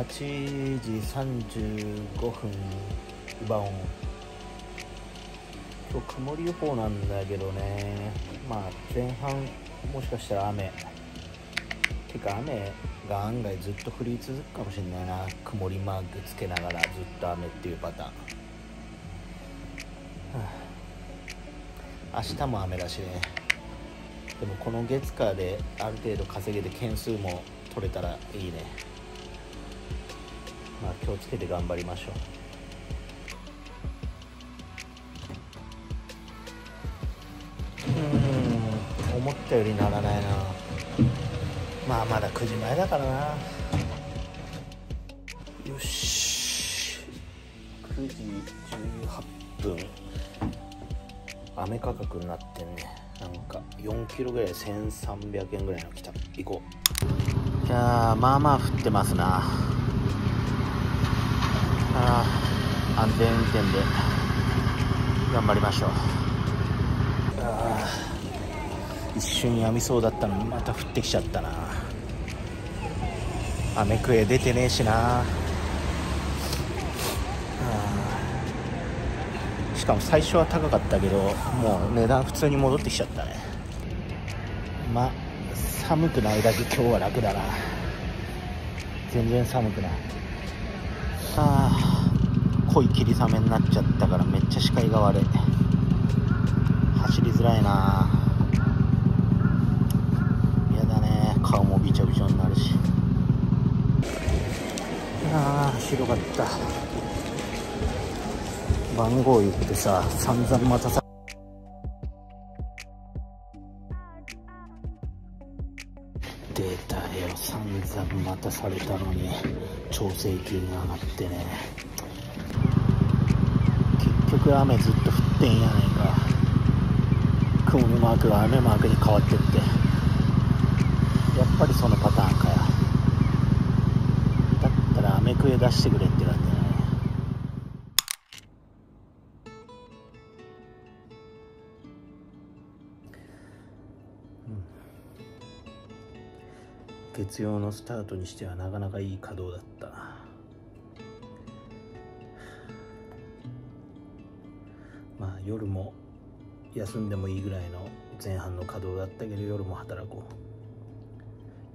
8時35分バオン。今日曇り予報なんだけどね。まあ前半もしかしたら雨。てか雨が案外ずっと降り続くかもしれないな。曇りマークつけながらずっと雨っていうパターン、あ、明日も雨だしね。でもこの月火である程度稼げて件数も取れたらいいね。気をつけて頑張りましょう。うん思ったよりならないな。まあまだ9時前だからな。よし。9時18分。雨価格になってんね。なんか4キロぐらい1300円ぐらいの来た。行こう。いやまあまあ降ってますな。あ安全運転で頑張りましょう。一瞬やみそうだったのにまた降ってきちゃったな。雨食え出てねえしな。しかも最初は高かったけどもう値段普通に戻ってきちゃったね。まあ寒くないだけ今日は楽だな。全然寒くない。あ濃い霧雨になっちゃったからめっちゃ視界が悪い。走りづらいな。やだね。顔もびちょびちょになるし。ああ広かった。番号言ってさ散々待たさ出た。よ。散々待たされたの。調整金が上がってね。結局雨ずっと降ってんやないか。雲のマークが雨マークに変わってって。やっぱりそのパターンかよだったら雨食え出してくれって感じだね。月曜のスタートにしてはなかなかいい稼働だった。夜も休んでもいいぐらいの前半の稼働だったけど夜も働こ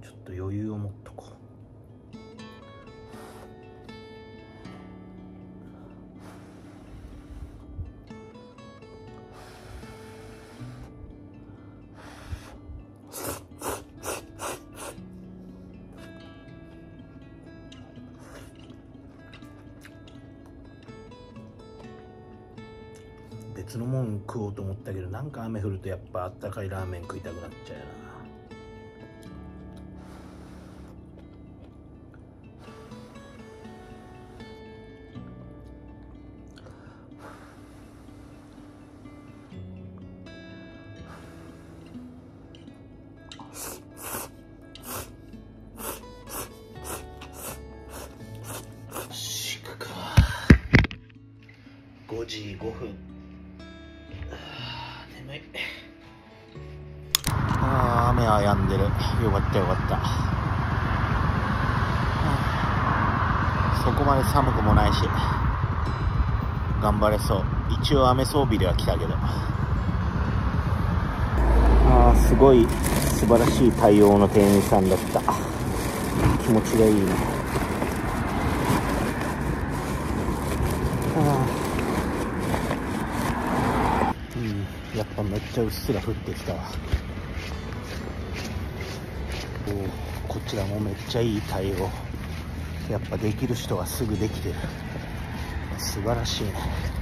う。ちょっと余裕を持っとこう。とやっぱあったかいラーメン食いたくなっちゃうな。よかったよかった。そこまで寒くもないし頑張れそう。一応雨装備では来たけど。あーすごい素晴らしい対応の店員さんだった。気持ちがいいねうん、やっぱめっちゃうっすら降ってきたわおこちらもめっちゃいい対応。やっぱできる人はすぐできてる。素晴らしいね。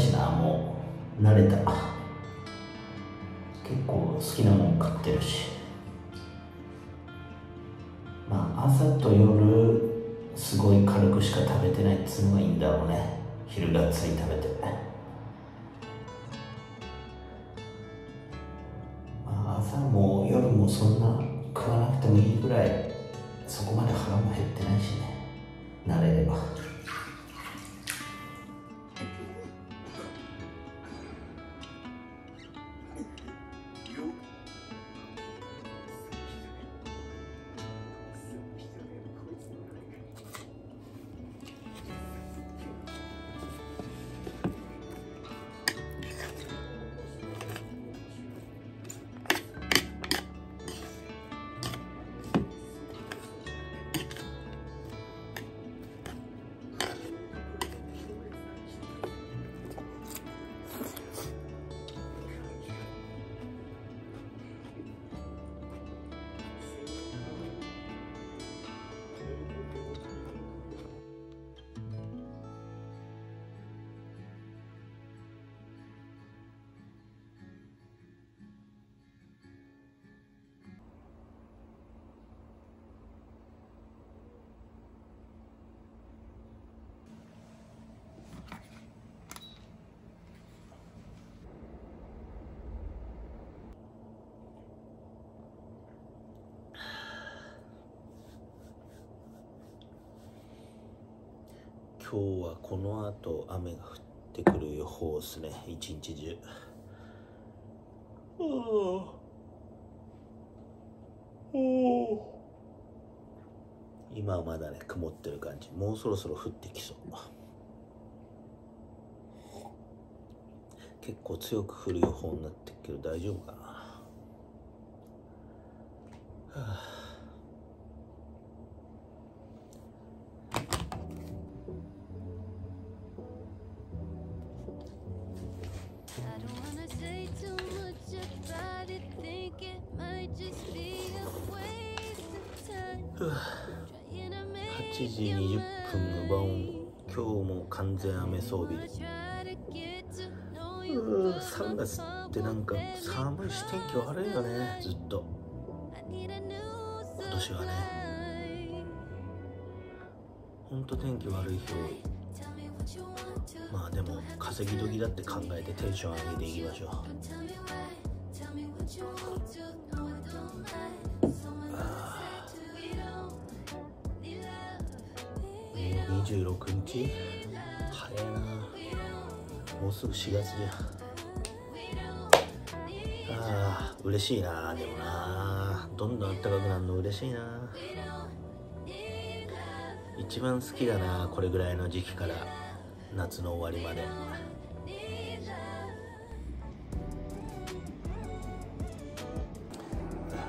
しなもう慣れた。結構好きなもん買ってるし。まあ朝と夜すごい軽くしか食べてないっつうのがいいんだろうね。昼がっつり食べて。まあ朝も夜もそんな食わなくてもいいぐらいそこまで腹も減ってないしね。慣れれば。今日はこの後雨が降ってくる予報ですね。一日中。今はまだね曇ってる感じ。もうそろそろ降ってきそう。結構強く降る予報になってるけど大丈夫かな、ほんと天気悪い日多い。まあでも稼ぎ時だって考えてテンション上げていきましょう。ああ26日？早いな。もうすぐ4月じゃん。ああ嬉しいなでもな。どんどん暖かくなるの嬉しいな。一番好きだなこれぐらいの時期から夏の終わりまで。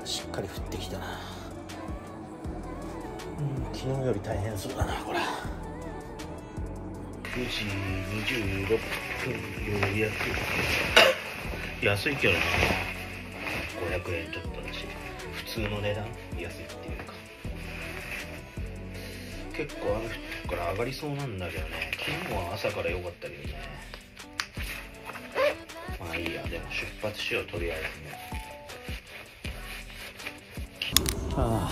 しっかり降ってきたな。うん昨日より大変そうだなこれ。9時26分より安い。安いけどな。500円ちょっとだし。普通の値段？安いっていう。結構雨降ってるから上がりそうなんだけどね。昨日は朝から良かったけどね。まあいいやでも出発しようとりあえずね。はあ。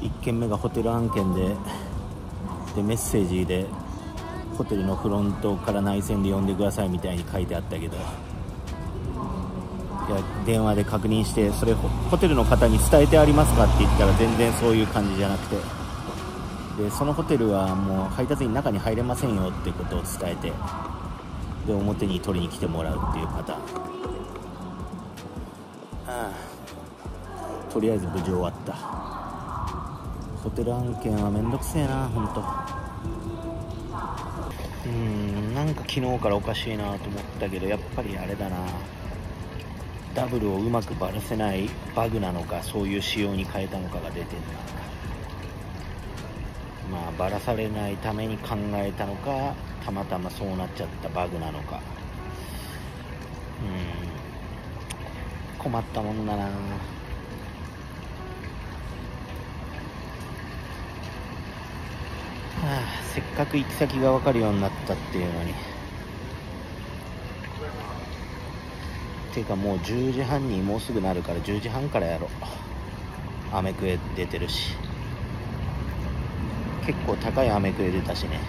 1軒目がホテル案件ででメッセージでホテルのフロントから内線で呼んでくださいみたいに書いてあったけど。いや電話で確認してそれホテルの方に伝えてありますかって言ったら全然そういう感じじゃなくて。でそのホテルはもう配達員中に入れませんよってことを伝えてで表に取りに来てもらうっていうパターン。ああ。とりあえず無事終わった。ホテル案件はめんどくせえな本当うんなんか昨日からおかしいなと思ったけどやっぱりあれだな。ダブルをうまくバラせないバグなのかそういう仕様に変えたのかが出てるな。まあバラされないために考えたのかたまたまそうなっちゃったバグなのか。うん。困ったもんだな。はあ、せっかく行き先が分かるようになったっていうのに。ていうかもう10時半にもうすぐなるから10時半からやろう。アメクエ出てるし。結構高いアメクエ出たしね。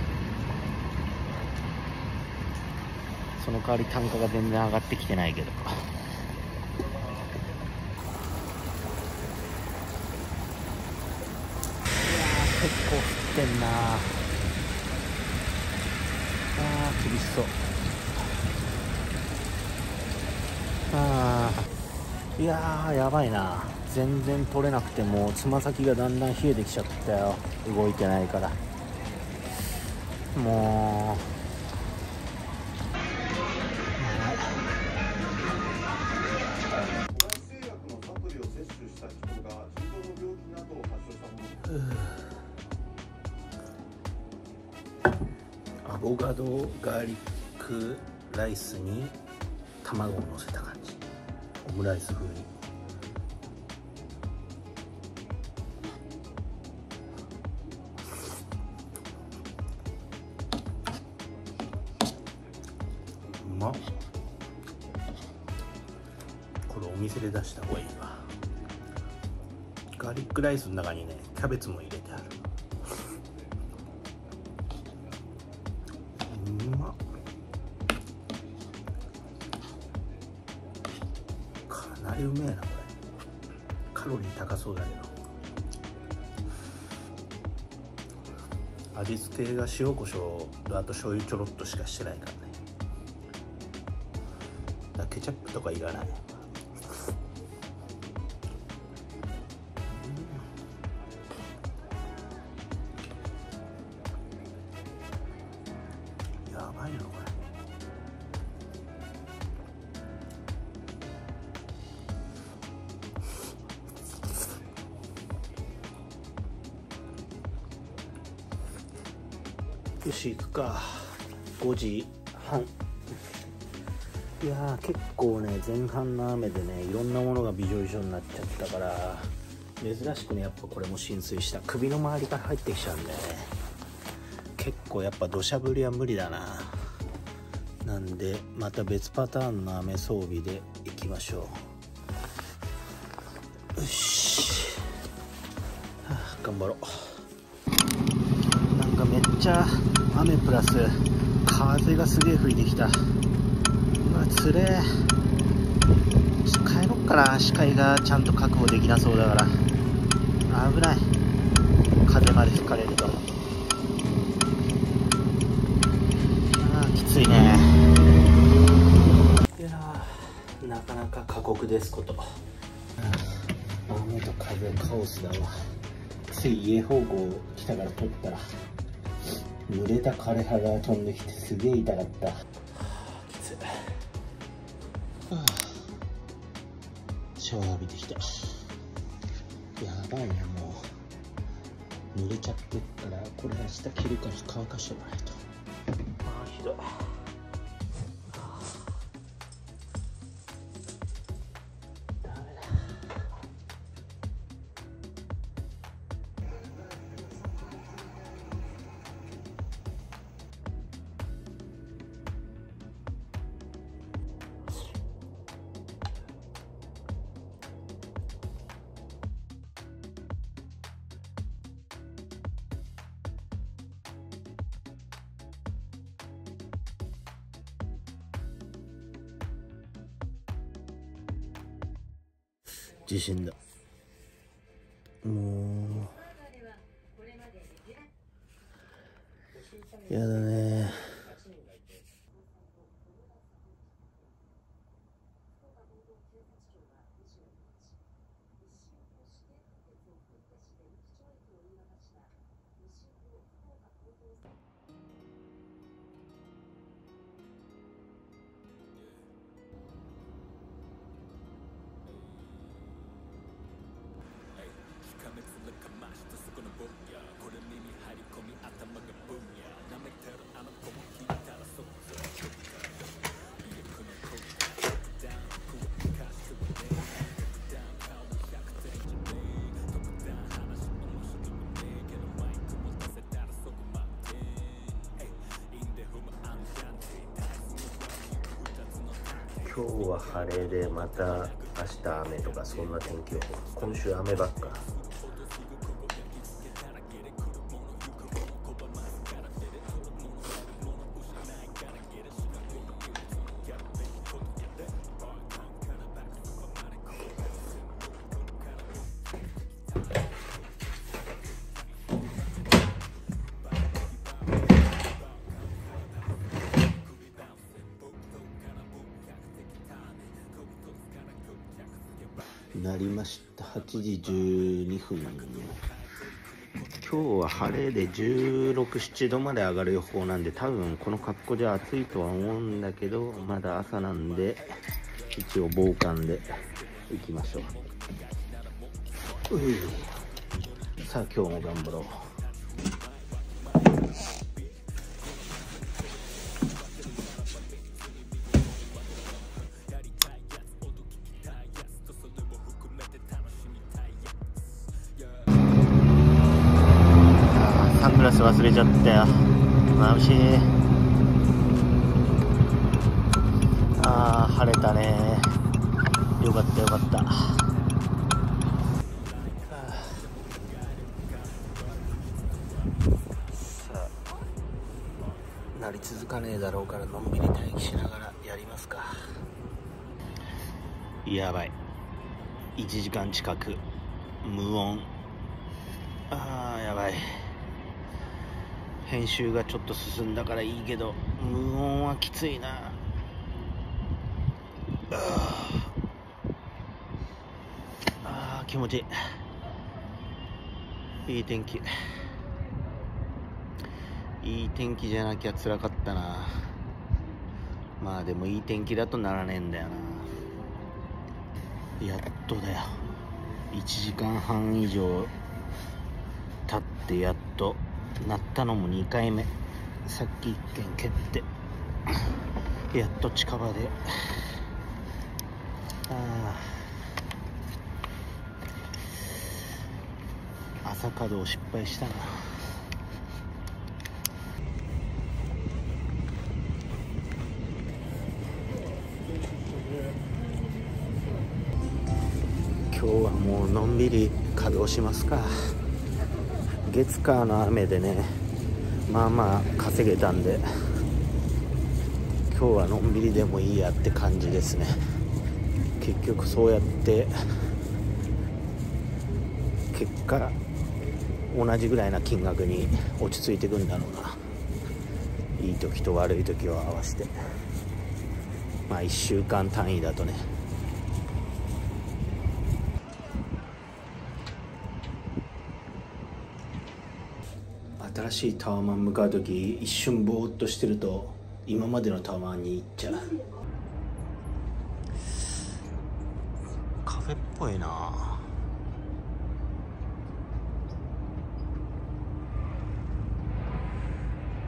その代わり単価が全然上がってきてないけど。結構降ってんな。あー厳しそう。あー。いやーやばいな。全然取れなくてもつま先がだんだん冷えてきちゃったよ。動いてないから。もう。アボカドガーリックライスに卵を乗せた感じ。オムライス風に。クライスの中にねキャベツも入れてある。うまかなりうめえなこれ。カロリー高そうだけど。味付けが塩コショウとあと醤油ちょろっとしかしてないからね。だからケチャップとかいらない。珍しくねやっぱこれも浸水した。首の周りから入ってきちゃうんだよね。結構やっぱ土砂降りは無理だな。なんでまた別パターンの雨装備で行きましょう。よし、はあ、頑張ろう。なんかめっちゃ雨プラス風がすげえ吹いてきた。うわつれえ。帰ろっかな。視界がちゃんと確保できなそうだから。危ない。風まで吹かれると。あーきついね。いやーなかなか過酷ですこと。雨と風カオスだわ。つい家方向来たから撮ったら濡れた枯れ葉が飛んできてすげえ痛かった。きつい。はあ。シャワー浴びてきた。やばいなもう濡れちゃってっからこれ明日着るから乾かしてないと。ああひど。い新的。今日は晴れでまた明日雨とかそんな天気予報今週雨ばっ時12分今日は晴れで1617度まで上がる予報なんで多分この格好じゃ暑いとは思うんだけどまだ朝なんで一応防寒で行きましょう。ういさあ今日も頑張ろう忘れちゃったよ眩しい。あー晴れたね。よかったよかった。さあなり続かねえだろうからのんびり待機しながらやりますか。やばい。1時間近く。無音。あーやばい編集がちょっと進んだからいいけど無音はきついな。あ気持ちいい。いい天気。いい天気じゃなきゃ辛かったな。まあでもいい天気だとならねえんだよな。やっとだよ。1時間半以上経ってやっと。なったのも2回目。さっき1件蹴って。やっと近場で。ああ朝稼働失敗したな。今日はもうのんびり稼働しますか。月火の雨でねまあまあ稼げたんで今日はのんびりでもいいやって感じですね。結局そうやって結果同じぐらいな金額に落ち着いていくんだろうな。いい時と悪い時を合わせて。まあ1週間単位だとね新しいタワマン向かう時一瞬ぼーっとしてると今までのタワマンに行っちゃう。カフェっぽいな。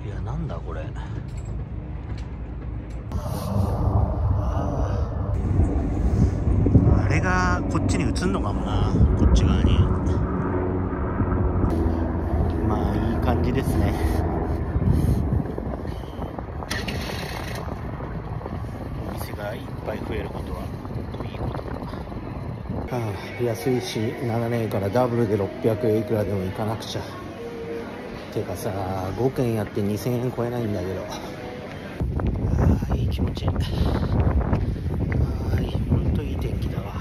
いやなんだこれ。あれがこっちに映んのかもなこっち側にまあいい感じですね。お店がいっぱい増えることはいいことだはあ安いし7年からダブルで600円いくらでも行かなくちゃ。てかさ5軒やって2000円超えないんだけど。ああいい気持ち。いいああいい本当いい天気だわあ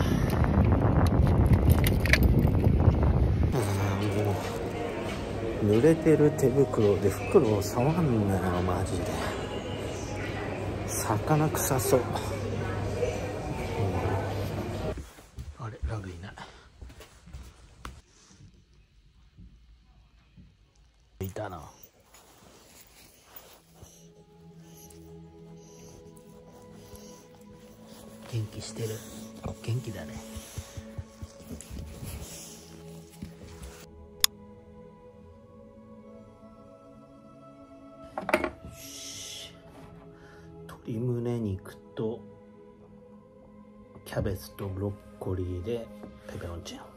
あもう濡れてる手袋で袋を触んなよマジで。魚臭そう、胸肉とキャベツとブロッコリーでペペロンチーノ。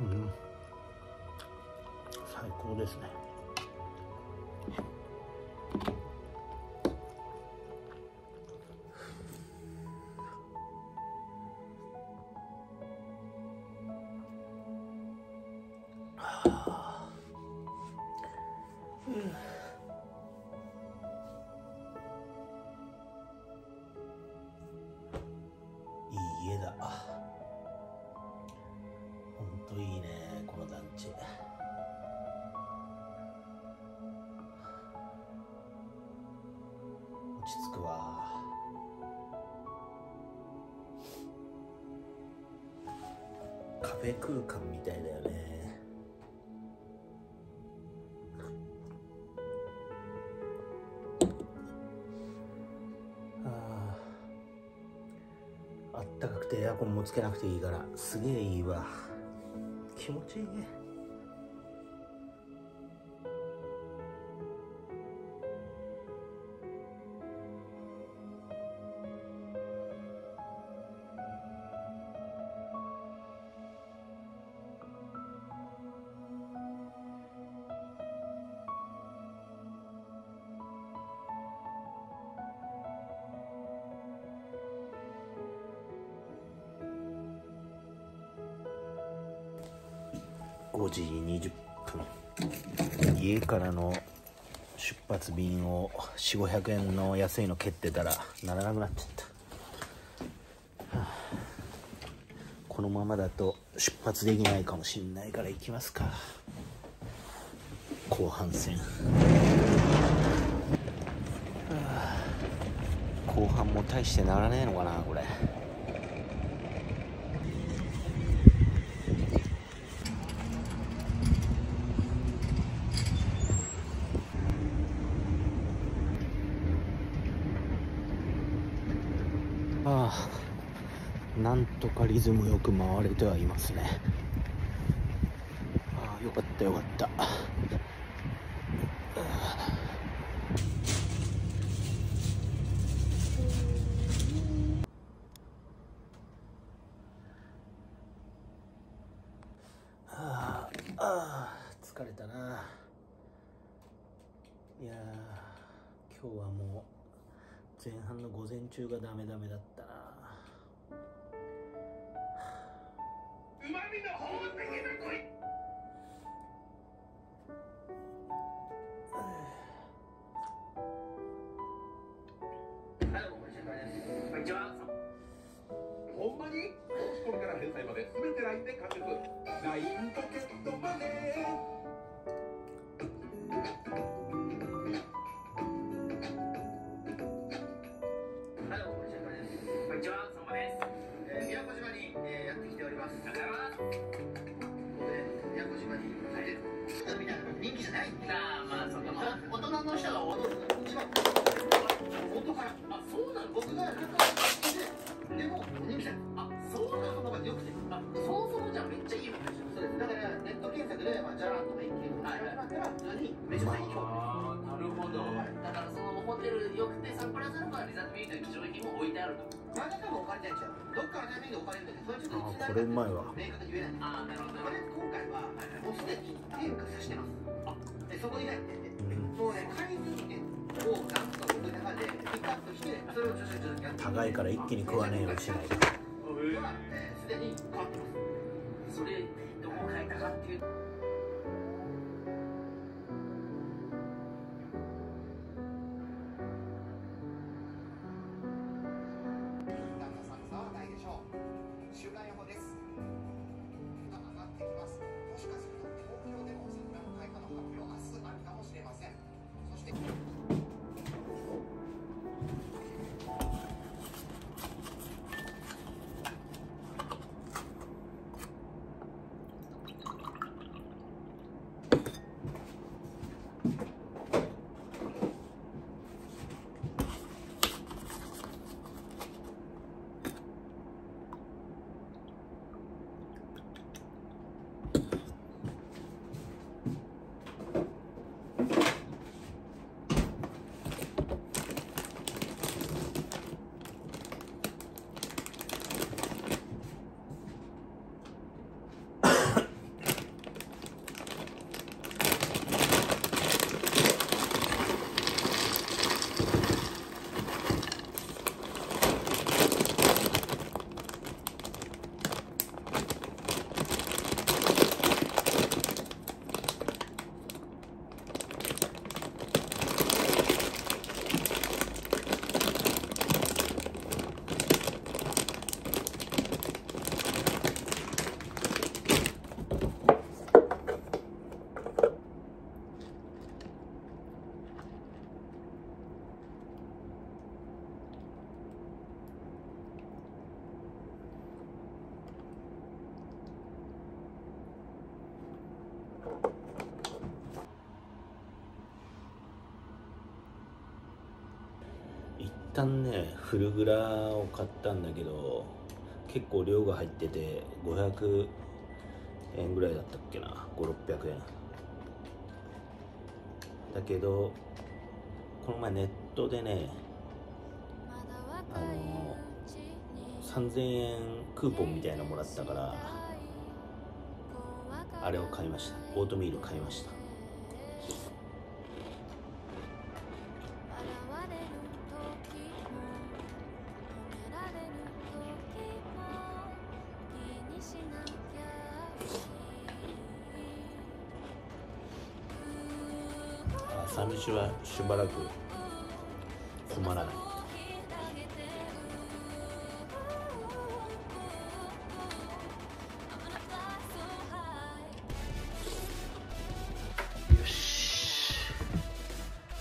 うん。最高ですね。空間みたいだよね。あああったかくてエアコンもつけなくていいからすげえいいわ。気持ちいいね。5時20分。家からの出発便を4500円の安いの蹴ってたらならなくなっちゃった、はあ。このままだと出発できないかもしんないから行きますか。後半戦、はあ。後半も大してならねえのかなこれ。とかリズムよく回れてはいますね。ああよかったよかった。ああ疲れたな。いやー今日はもう前半の午前中がダメダメだったな。高いから一気に食わねえようにしないと。はえーすでに変わってますそれどこ変えたかっていう旦ねフルグラを買ったんだけど結構量が入ってて500円ぐらいだったっけな。5600円。だけどこの前ネットでねあの3000円クーポンみたいなのもらったからあれを買いました。オートミール買いました。しばらく止まらない。よし。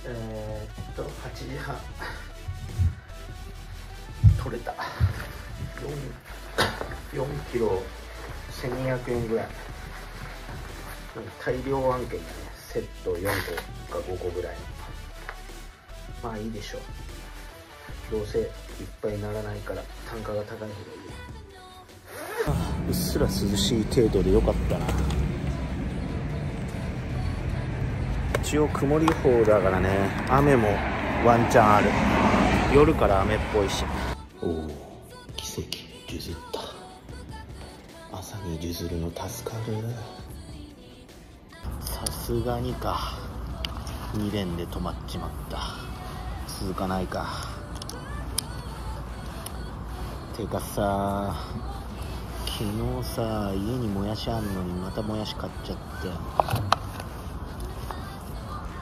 えー、っと8時半。取れた。4, 4キロ1200円ぐらい。大量案件だね。セット4個か5個ぐらい。まあいいでしょう。どうせいっぱいにならないから単価が高い方がいい。あ うっすら涼しい程度でよかったな。一応曇り予報だからね。雨もワンチャンある。夜から雨っぽいし。おお奇跡譲った朝に譲るの助かる。さすがにか。2連で止まっちまった続かないか。てかさ昨日さ家にもやしあんのにまたもやし買っちゃって。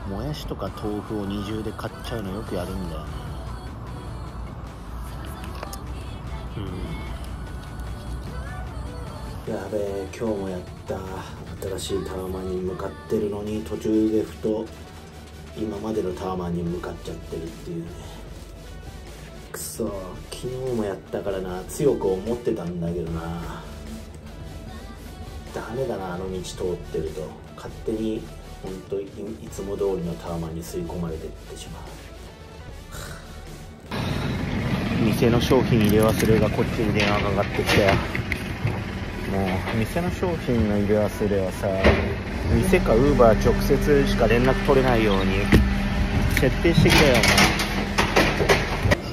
もやしとか豆腐を二重で買っちゃうのよくやるんだよね。うん。やべえ今日もやった。新しいタワマンに向かってるのに途中でふと今までのタワマンに向かっちゃってるっていうね。くそ昨日もやったからな。強く思ってたんだけどな。ダメだなあの道通ってると。勝手に本当いいつも通りのタワマンに吸い込まれてってしまう。店の商品入れ忘れがこっちに電話がかかってきてもう店の商品の入れ忘れはさ店かウーバー直接しか連絡取れないように設定してきたよ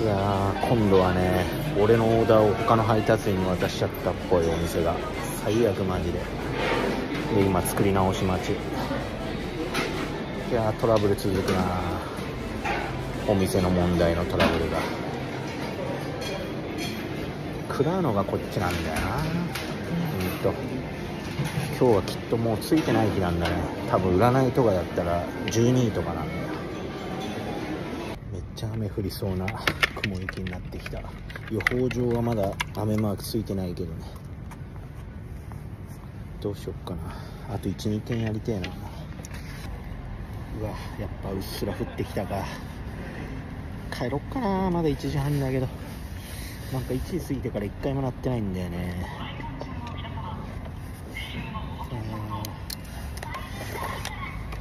お前い。やー今度はね俺のオーダーを他の配達員に渡しちゃったっぽいお店が最悪マジでで今作り直し待ちいやートラブル続くな。お店の問題のトラブルが。食らうのがこっちなんだよなうんと。今日はきっともうついてない日なんだね。多分占いとかだったら12位とかなんだよ。めっちゃ雨降りそうな雲行きになってきた。予報上はまだ雨マークついてないけどね。どうしよっかな。あと12点やりてえな。うわやっぱうっすら降ってきたか。帰ろっかな。まだ1時半だけど。なんか1時過ぎてから1回も鳴ってないんだよねうん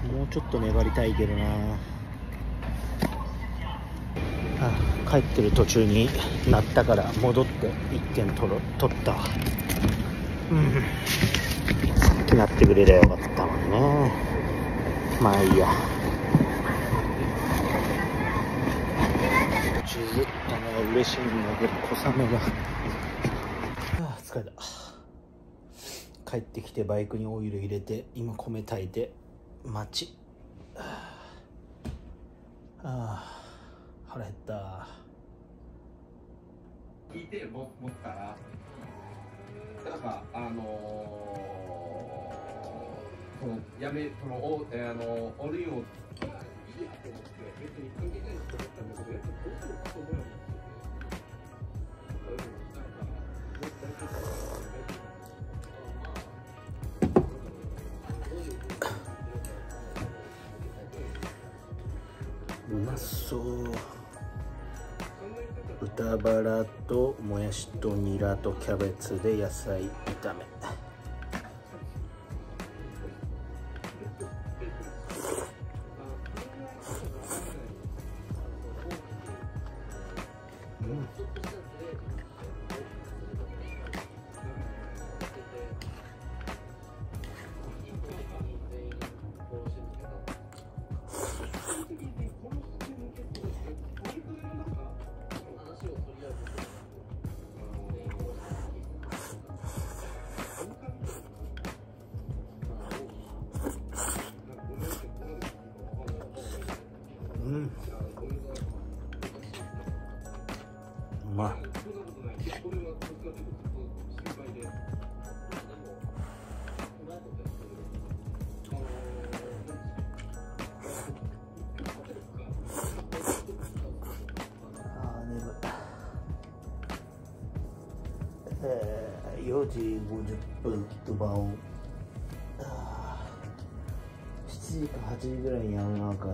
もうちょっと粘りたいけどな。あ帰ってる途中になったから戻って1点取ろ取った。うん。さっきなってくれりゃよかったのにね。まあいいや。途中ずったのが嬉しいんだけど小雨が。ああ疲れた。帰ってきてバイクにオイル入れて今米炊いて。待ち。ああ腹減った。聞いて持持ったらな？んかあのー、そのやめそのおえーあのおりをいいやと思って別に関係ないと思ったんだけどやっぱどうしようかと思うようになうまそう。豚バラともやしとニラとキャベツで野菜炒め。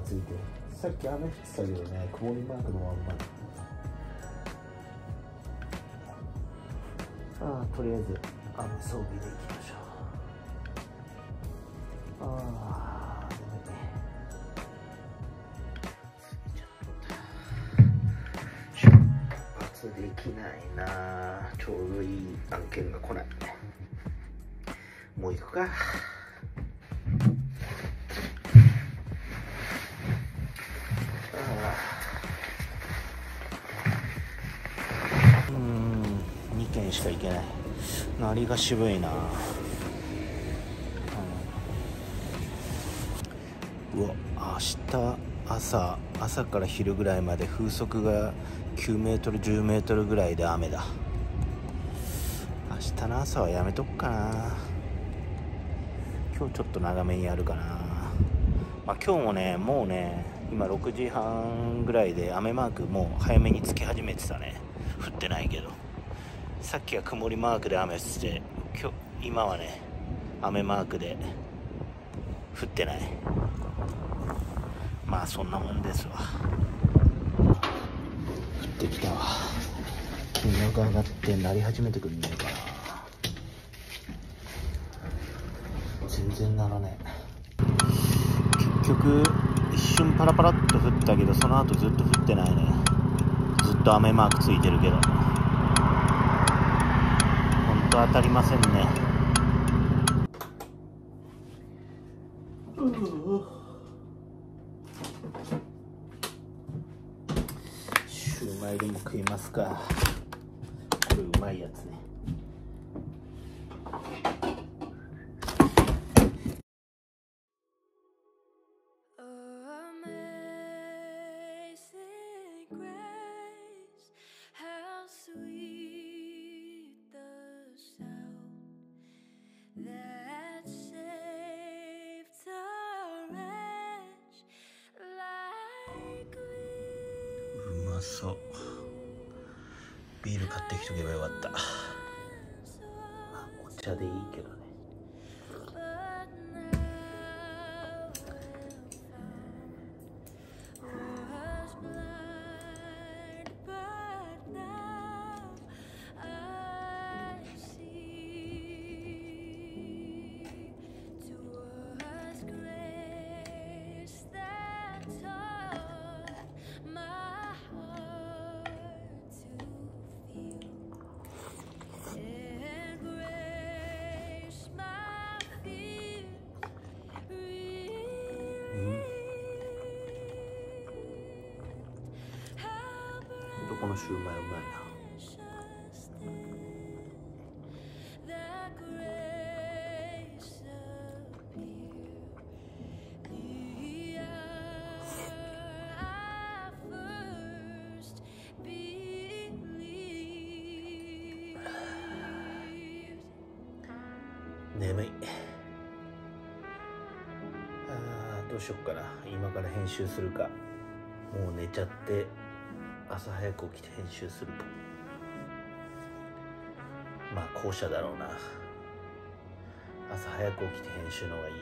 ついてさっき雨降ってたけどね曇りマークのまんま。ああとりあえず雨装備でいきましょう。ああ眠いね。出発できないな。ちょうどいい案件が来ない。もう行くかうーん2軒しか行けない。鳴りが渋いな、うん、うわ明日朝朝から昼ぐらいまで風速が9メートル10メートルぐらいで雨だ。明日の朝はやめとくかな。今日ちょっと長めにやるかな。まあ今日もねもうね今6時半ぐらいで雨マークもう早めにつき始めてたね。降ってないけど。さっきは曇りマークで雨降ってて今日今はね雨マークで降ってない。まあそんなもんですわ。降ってきたわ。金額上がって鳴り始めてくんねえかな。全然鳴らねえ。局一瞬パラパラっと降ったけどその後ずっと降ってないね。ずっと雨マークついてるけどと当当たりませんね。シューマイでも食いますか。これうまいやつね。シューマイうまいな。眠いあーどうしよっかな今から編集するかもう寝ちゃって。朝早く起きて編集するかまあ後者だろうな。朝早く起きて編集の方がいいや。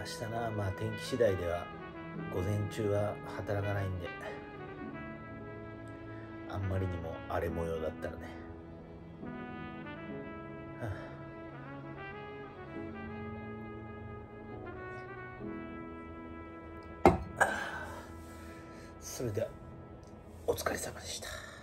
明日なまあ天気次第では午前中は働かないんであんまりにも荒れ模様だったらね、様でした。